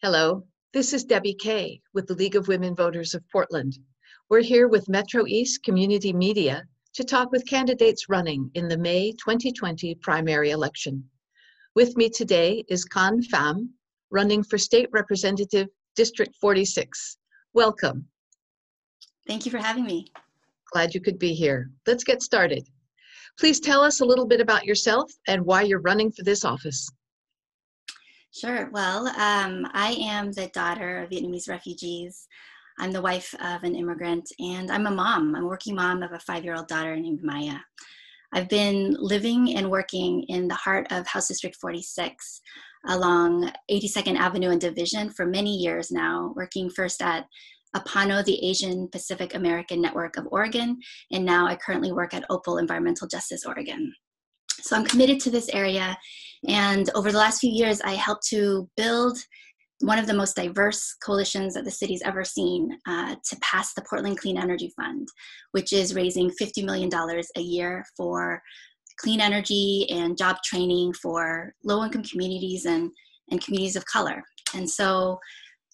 Hello, this is Debbie Kay with the League of Women Voters of Portland. We're here with Metro East Community Media to talk with candidates running in the May 2020 primary election. With me today is Khanh Pham, running for State Representative District 46. Welcome. Thank you for having me. Glad you could be here. Let's get started. Please tell us a little bit about yourself and why you're running for this office. Sure. Well, um, I am the daughter of Vietnamese refugees. I'm the wife of an immigrant, and I'm a mom. I'm a working mom of a five year old daughter named Maya. I've been living and working in the heart of House District 46 along 82nd Avenue and Division for many years now, working first at APANO, the Asian Pacific American Network of Oregon, and now I currently work at Opal Environmental Justice Oregon. So I'm committed to this area and over the last few years, I helped to build one of the most diverse coalitions that the city's ever seen uh, to pass the Portland Clean Energy Fund, which is raising $50 million a year for clean energy and job training for low income communities and, and communities of color. And so,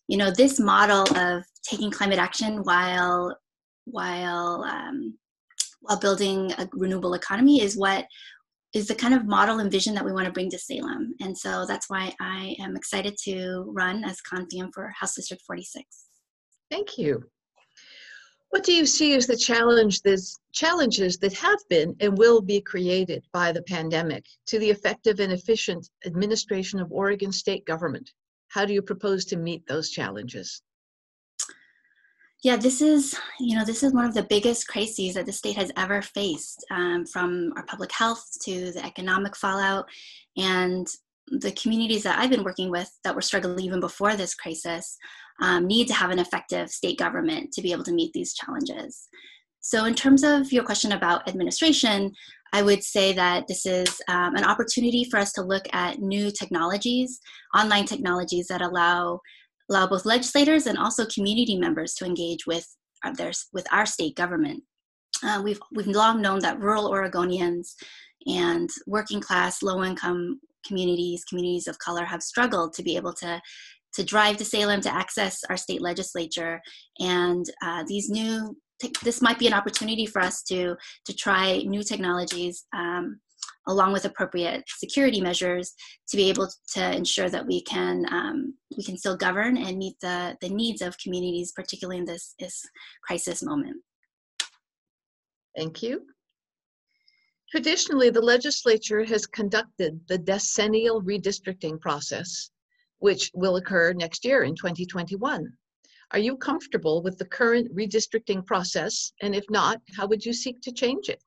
you know, this model of taking climate action while, while, um, while building a renewable economy is what is the kind of model and vision that we want to bring to Salem. And so that's why I am excited to run as Khanh Pham for House District 46. Thank you. What do you see as the challenge this, challenges that have been and will be created by the pandemic to the effective and efficient administration of Oregon state government? How do you propose to meet those challenges? Yeah, this is, you know, this is one of the biggest crises that the state has ever faced, um, from our public health to the economic fallout, and the communities that I've been working with that were struggling even before this crisis um, need to have an effective state government to be able to meet these challenges. So, in terms of your question about administration, I would say that this is um, an opportunity for us to look at new technologies, online technologies that allow allow both legislators and also community members to engage with our, uh, their, with our state government. Uh, we've, we've long known that rural Oregonians and working class, low income communities, communities of color have struggled to be able to, to drive to Salem to access our state legislature. And uh, these new, this might be an opportunity for us to, to try new technologies um, along with appropriate security measures to be able to ensure that we can um, we can still govern and meet the, the needs of communities, particularly in this, this crisis moment. Thank you. Traditionally, the legislature has conducted the decennial redistricting process, which will occur next year in 2021. Are you comfortable with the current redistricting process? And if not, how would you seek to change it?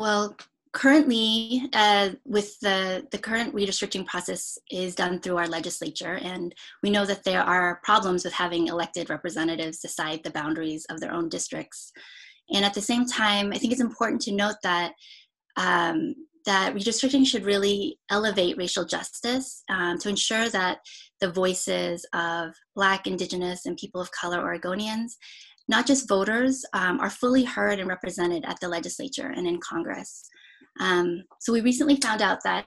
Well, currently, uh, with the, the current redistricting process is done through our legislature, and we know that there are problems with having elected representatives decide the boundaries of their own districts. And at the same time, I think it's important to note that um, that redistricting should really elevate racial justice um, to ensure that the voices of Black, Indigenous, and people of color Oregonians not just voters, um, are fully heard and represented at the legislature and in Congress. Um, so we recently found out that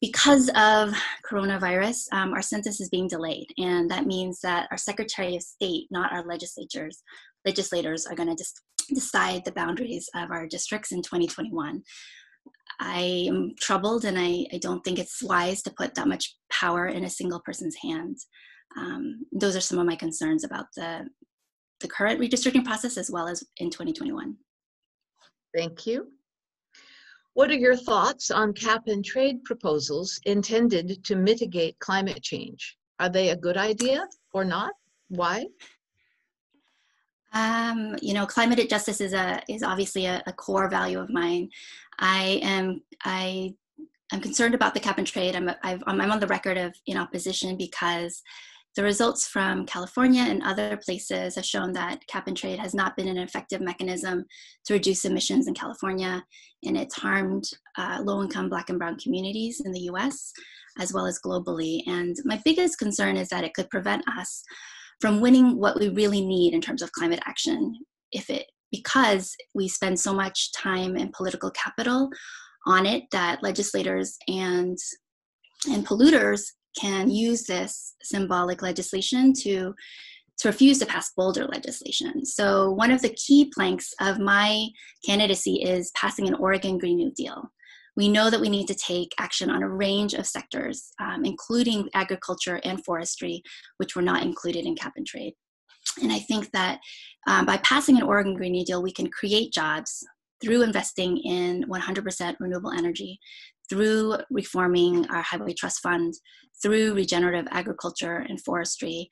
because of coronavirus, um, our census is being delayed, and that means that our Secretary of State, not our legislatures, legislators, are going to just decide the boundaries of our districts in 2021. I am troubled, and I, I don't think it's wise to put that much power in a single person's hands. Um, those are some of my concerns about the the current redistricting process as well as in 2021. Thank you. What are your thoughts on cap and trade proposals intended to mitigate climate change? Are they a good idea or not? Why? Um, you know, climate justice is a is obviously a, a, core value of mine. I am I am concerned about the cap and trade. I'm i am on the record of in opposition because the results from California and other places have shown that cap and trade has not been an effective mechanism to reduce emissions in California, and it's harmed uh, low income Black and Brown communities in the US as well as globally. And my biggest concern is that it could prevent us from winning what we really need in terms of climate action if it because we spend so much time and political capital on it that legislators and and polluters can use this symbolic legislation to to refuse to pass bolder legislation. So, one of the key planks of my candidacy is passing an Oregon Green New Deal. We know that we need to take action on a range of sectors, um, including agriculture and forestry, which were not included in cap and trade. And I think that um, by passing an Oregon Green New Deal, we can create jobs through investing in 100% renewable energy, through reforming our highway trust fund, through regenerative agriculture and forestry,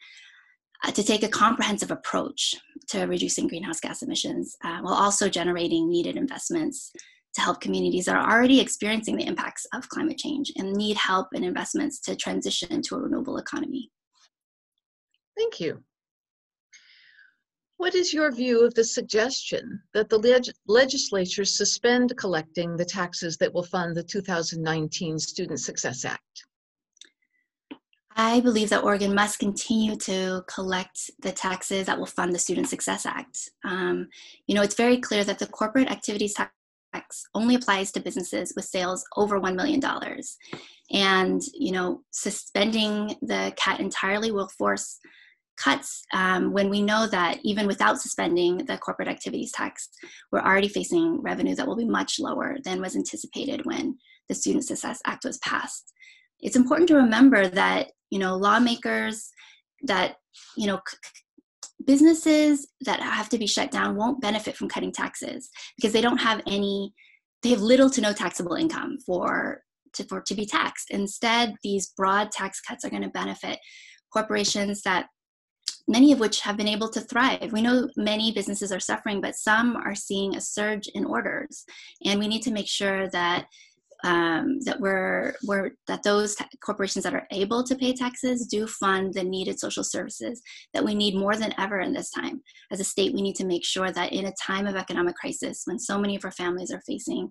uh, to take a comprehensive approach to reducing greenhouse gas emissions uh, while also generating needed investments to help communities that are already experiencing the impacts of climate change and need help and investments to transition to a renewable economy. Thank you. What is your view of the suggestion that the leg legislature suspend collecting the taxes that will fund the 2019 Student Success Act? I believe that Oregon must continue to collect the taxes that will fund the Student Success Act. Um, you know, it's very clear that the corporate activities tax only applies to businesses with sales over $1 million. And, you know, suspending the CAT entirely will force cuts um, when we know that even without suspending the corporate activities tax, we're already facing revenue that will be much lower than was anticipated when the Student Success Act was passed. It's important to remember that you know lawmakers that you know businesses that have to be shut down won't benefit from cutting taxes because they don't have any they have little to no taxable income for to, for to be taxed instead these broad tax cuts are going to benefit corporations that many of which have been able to thrive we know many businesses are suffering but some are seeing a surge in orders and we need to make sure that um, that we're, we're that those corporations that are able to pay taxes do fund the needed social services that we need more than ever in this time. As a state, we need to make sure that in a time of economic crisis, when so many of our families are facing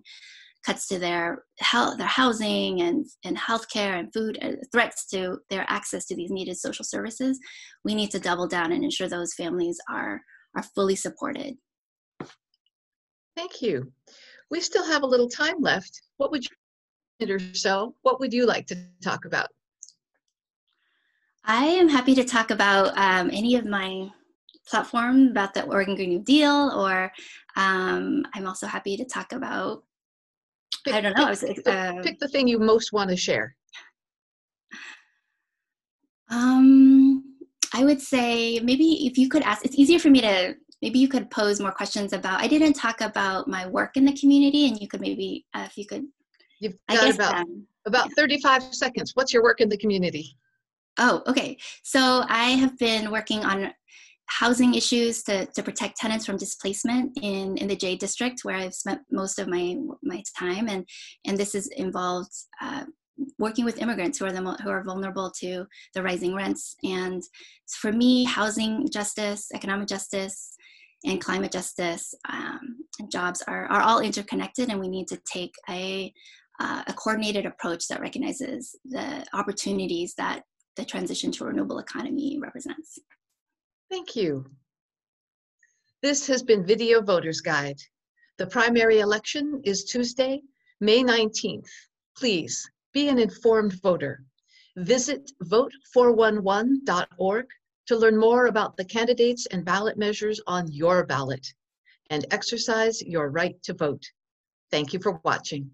cuts to their health, their housing and and healthcare and food uh, threats to their access to these needed social services, we need to double down and ensure those families are are fully supported. Thank you. We still have a little time left. What would you or so, what would you like to talk about? I am happy to talk about um, any of my platform about the Oregon Green New Deal, or um, I'm also happy to talk about. Pick, I don't know. Pick, the, uh, pick the thing you most want to share. Um, I would say maybe if you could ask, it's easier for me to maybe you could pose more questions about. I didn't talk about my work in the community, and you could maybe uh, if you could You've got about um, about 35 seconds. What's your work in the community? Oh, okay. So I have been working on housing issues to, to protect tenants from displacement in, in the Jade district where I've spent most of my my time and and this has involved uh, working with immigrants who are the who are vulnerable to the rising rents and for me housing justice economic justice and climate justice um, and jobs are, are all interconnected and we need to take a uh, a coordinated approach that recognizes the opportunities that the transition to a renewable economy represents. Thank you. This has been Video Voters Guide. The primary election is Tuesday, May 19th. Please be an informed voter. Visit vote411.org to learn more about the candidates and ballot measures on your ballot and exercise your right to vote. Thank you for watching.